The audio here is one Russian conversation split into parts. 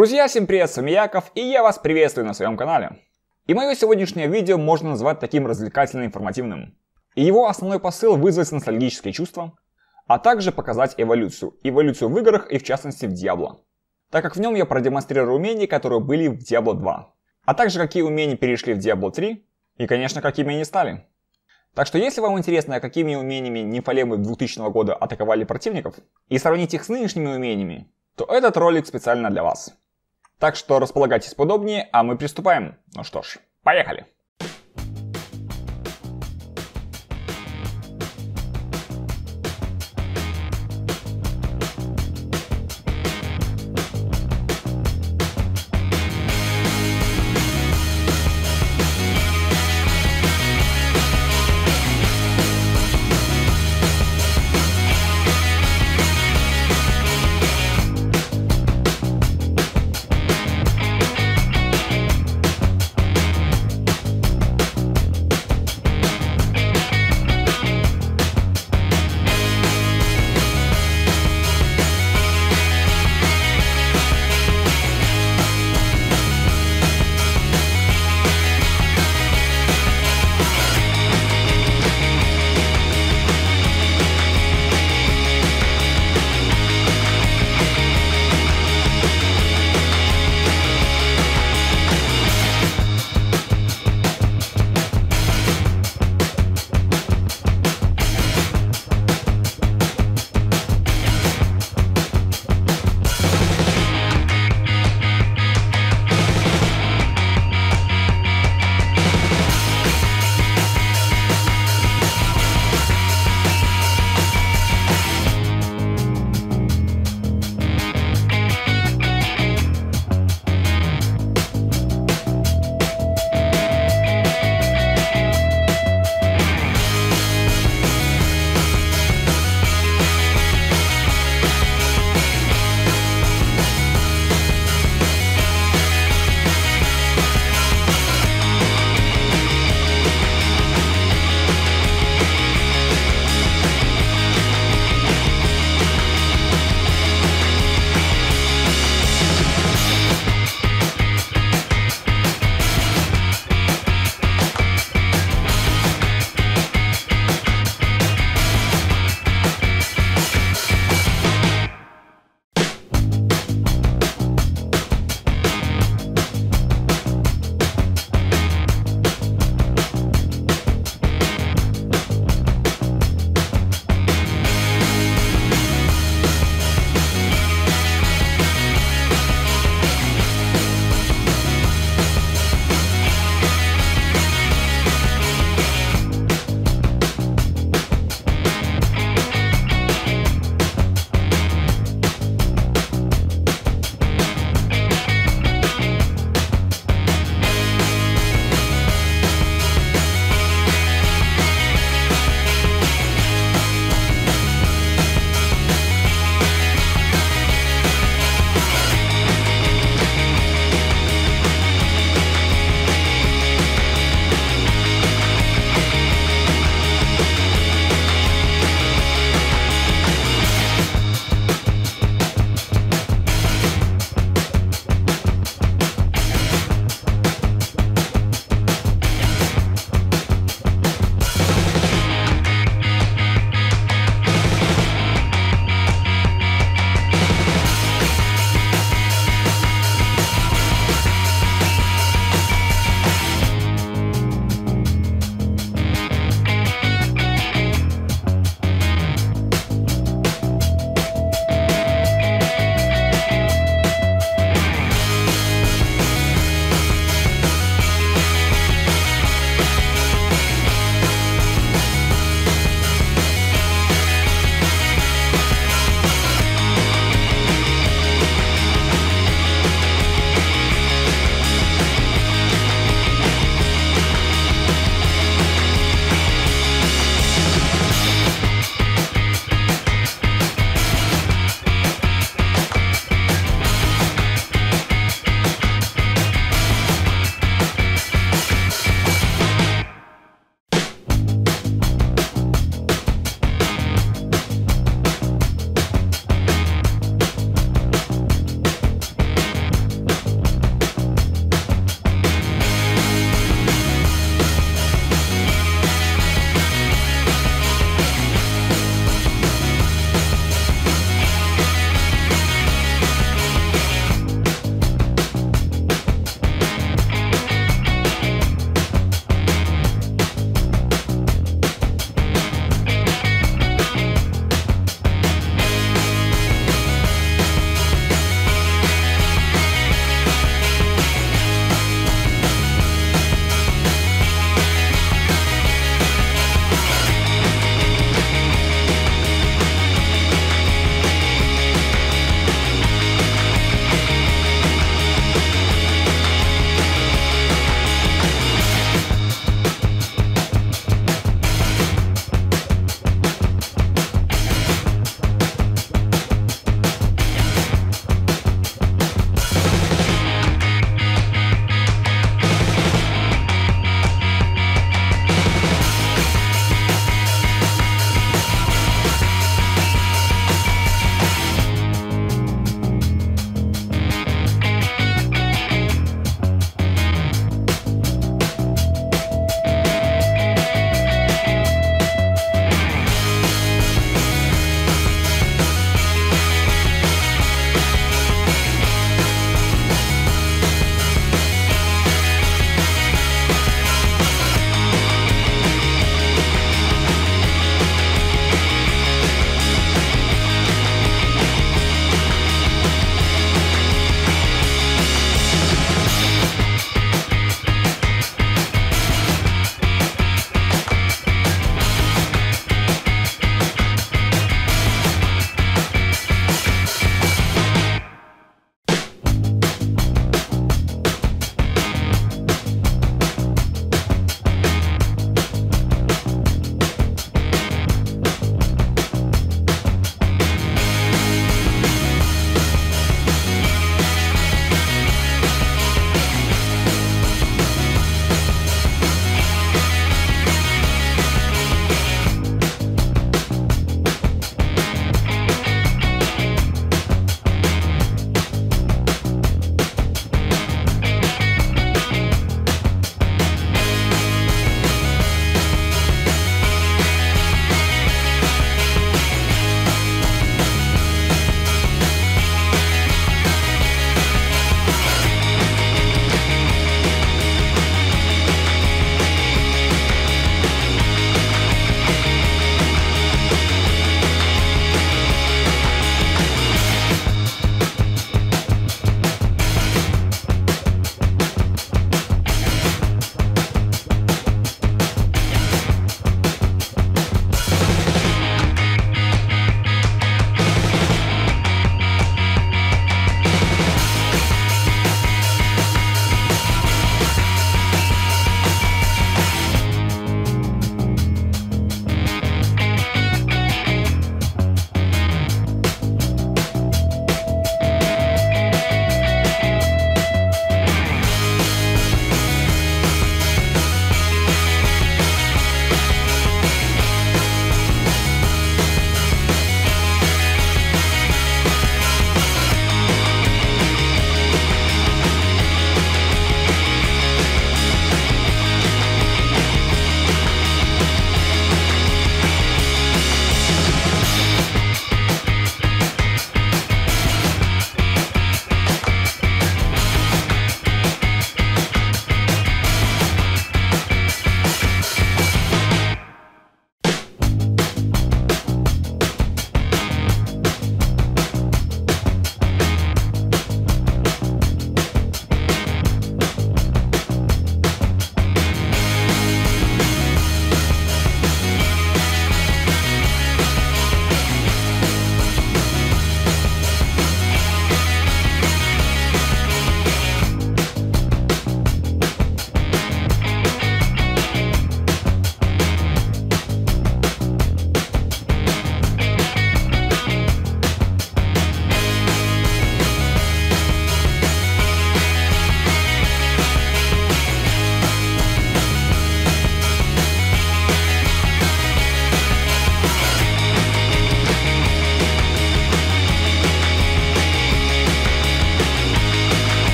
Друзья, всем привет, с вами Яков, и я вас приветствую на своем канале. И мое сегодняшнее видео можно назвать таким развлекательно-информативным. И его основной посыл вызвать ностальгические чувства, а также показать эволюцию. Эволюцию в играх и в частности в Diablo. Так как в нем я продемонстрирую умения, которые были в Diablo 2. А также какие умения перешли в Diablo 3 и, конечно, какими они стали. Так что если вам интересно, какими умениями нимфолемы 2000 года атаковали противников, и сравнить их с нынешними умениями, то этот ролик специально для вас. Так что располагайтесь подобнее, а мы приступаем. Ну что ж, поехали!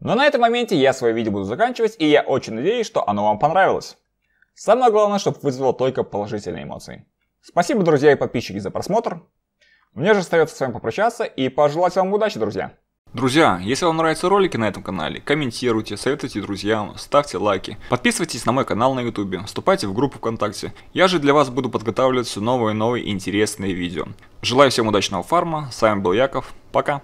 Но на этом моменте я свое видео буду заканчивать, и я очень надеюсь, что оно вам понравилось. Самое главное, чтобы вызвало только положительные эмоции. Спасибо, друзья и подписчики, за просмотр. Мне же остается с вами попрощаться и пожелать вам удачи, друзья. Друзья, если вам нравятся ролики на этом канале, комментируйте, советуйте друзьям, ставьте лайки, подписывайтесь на мой канал на ютубе, вступайте в группу ВКонтакте. Я же для вас буду подготавливать все новые и новые интересные видео. Желаю всем удачного фарма, с вами был Яков, пока.